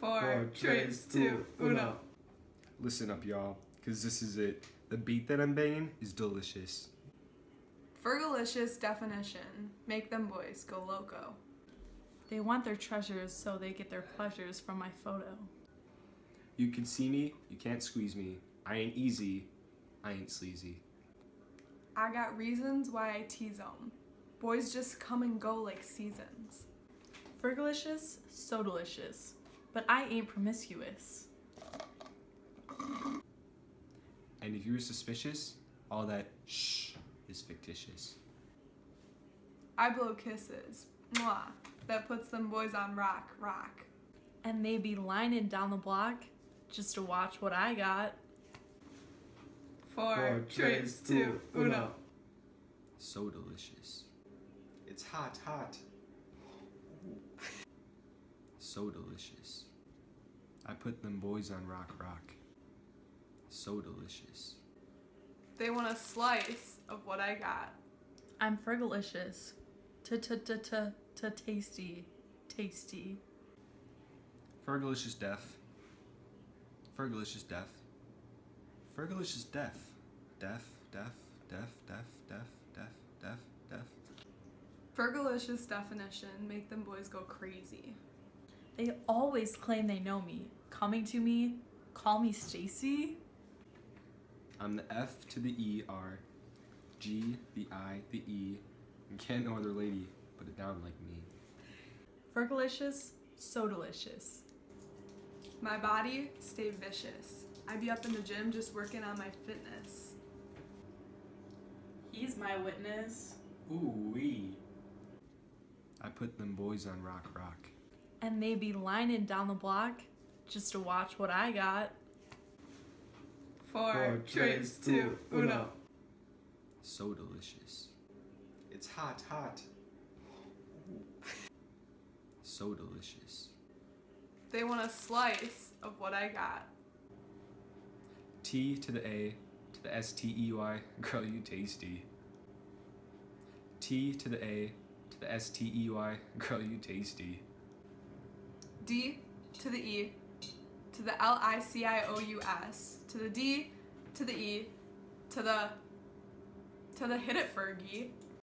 Four, tres, two, uno. Listen up, y'all, because this is it. The beat that I'm banging is delicious. Fergalicious definition. Make them boys go loco. They want their treasures so they get their pleasures from my photo. You can see me, you can't squeeze me. I ain't easy, I ain't sleazy. I got reasons why I tease 'em. Boys just come and go like seasons. Fergalicious, so delicious. But I ain't promiscuous. And if you're suspicious, all that shh is fictitious. I blow kisses. Mwah. That puts them boys on rock, rock. And they be lining down the block just to watch what I got. Four, tres, two, uno. So delicious. It's hot, hot. So delicious. I put them boys on rock, rock. So delicious. They want a slice of what I got. I'm fergalicious. T-t-t-t-t tasty. Tasty. Fergalicious deaf. Fergalicious deaf. Fergalicious deaf. Deaf, deaf, deaf, deaf, deaf, deaf, deaf, deaf. Fergalicious definition. Make them boys go crazy. They always claim they know me. Coming to me, call me Stacy. I'm the F to the E R, G, the I, the E, and can't no other lady put it down like me. Fergalicious, so delicious. My body stay vicious. I be up in the gym just working on my fitness. He's my witness. Ooh wee. I put them boys on rock, rock. And they be lining down the block just to watch what I got. Four, tres, two, uno. So delicious. It's hot, hot. So delicious. They want a slice of what I got. T to the A to the S T E Y, girl, you tasty. T to the A to the S T E Y, girl, you tasty. D to the E to the L I C I O U S to the D to the E to the to the hit it Fergie